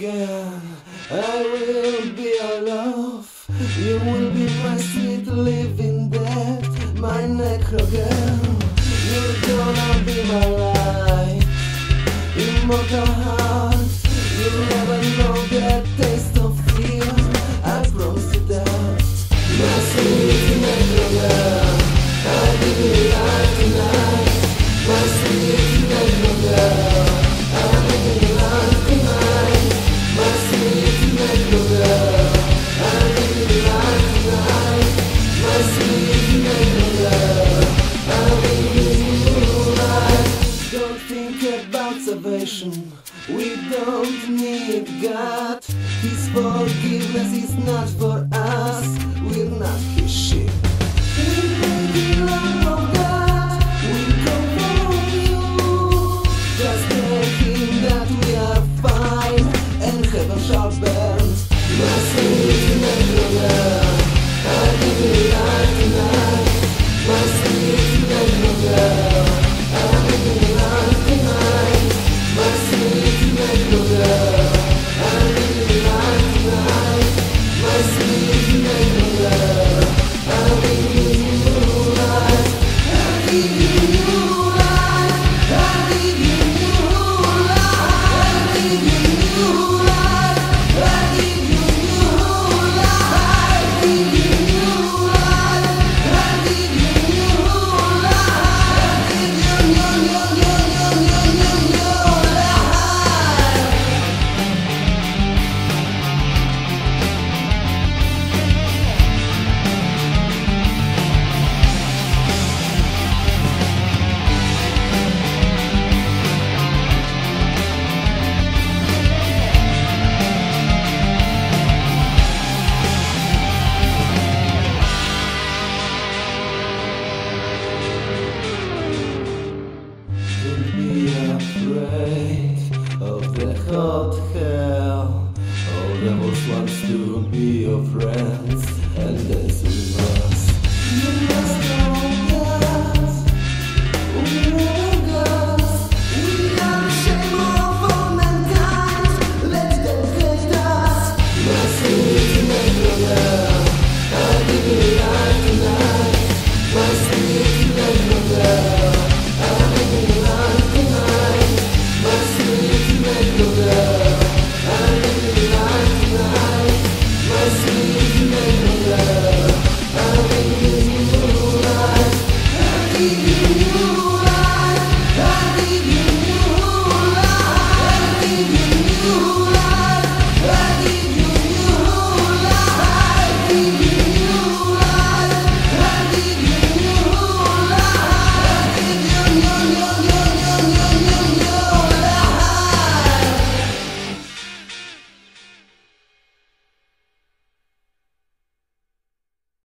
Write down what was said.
again. I will be your love. You will be my sweet living death, my necrogirl. You're gonna be my life, immortal. think about salvation. We don't need God. His forgiveness is not for us. wants to be your friends, and as we must.